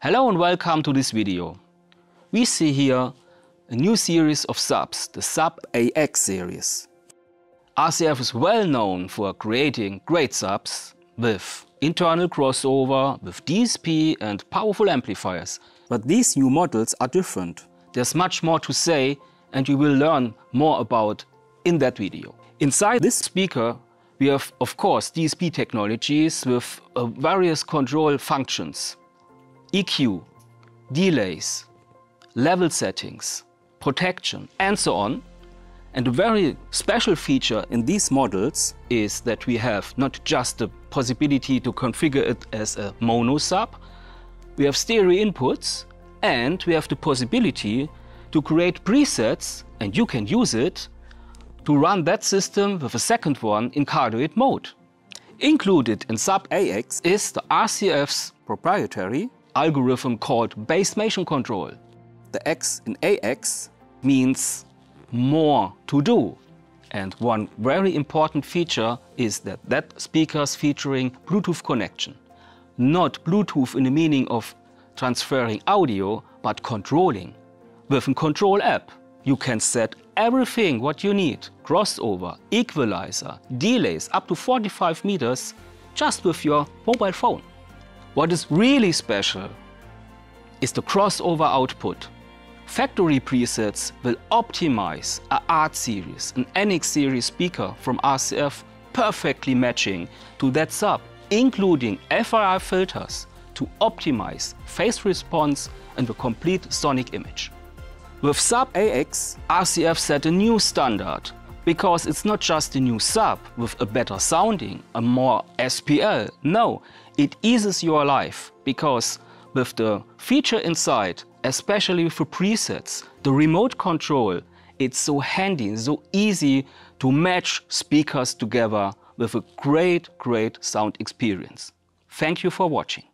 Hello and welcome to this video. We see here a new series of subs, the Sub AX series. RCF is well known for creating great subs with internal crossover, with DSP and powerful amplifiers. But these new models are different. There's much more to say and you will learn more about in that video. Inside this speaker we have of course DSP technologies with uh, various control functions. EQ, delays, level settings, protection, and so on. And a very special feature in these models is that we have not just the possibility to configure it as a mono sub, we have stereo inputs, and we have the possibility to create presets, and you can use it to run that system with a second one in cardioid mode. Included in Sub AX is the RCF's proprietary algorithm called Bass Motion control. The X in AX means more to do. And one very important feature is that that speaker is featuring Bluetooth connection. Not Bluetooth in the meaning of transferring audio, but controlling. With a control app, you can set everything what you need, crossover, equalizer, delays up to 45 meters, just with your mobile phone. What is really special is the crossover output. Factory presets will optimize a Art series, an NX series speaker from RCF perfectly matching to that sub, including FIR filters to optimize phase response and the complete sonic image. With Sub AX, RCF set a new standard because it's not just a new sub with a better sounding, a more SPL. No, it eases your life because with the feature inside, especially for presets, the remote control, it's so handy, so easy to match speakers together with a great, great sound experience. Thank you for watching.